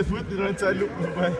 Der Furt in zwei Lupen vorbei.